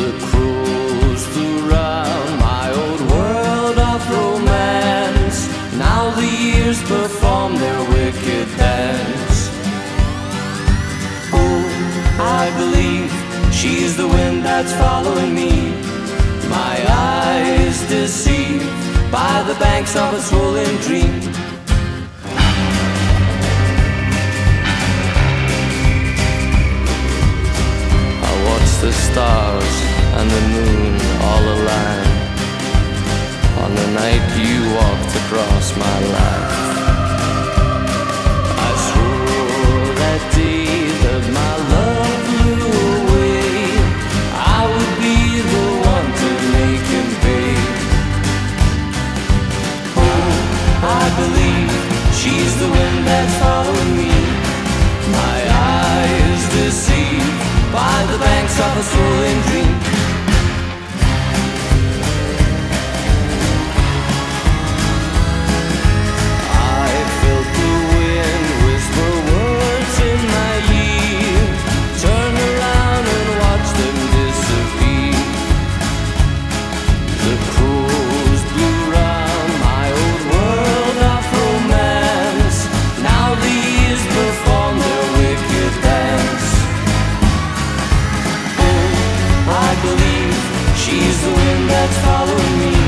The crows round my old world of romance. Now the years perform their wicked dance. Oh, I believe she's the wind that's following me. My eyes deceived by the banks of a swollen dream. And the moon all align on the night you walked across my life. I swore that day that my love flew away. I would be the one to make him pay. Oh, I believe she's the wind me. My eyes deceived by the banks of a swollen dream. That's following me.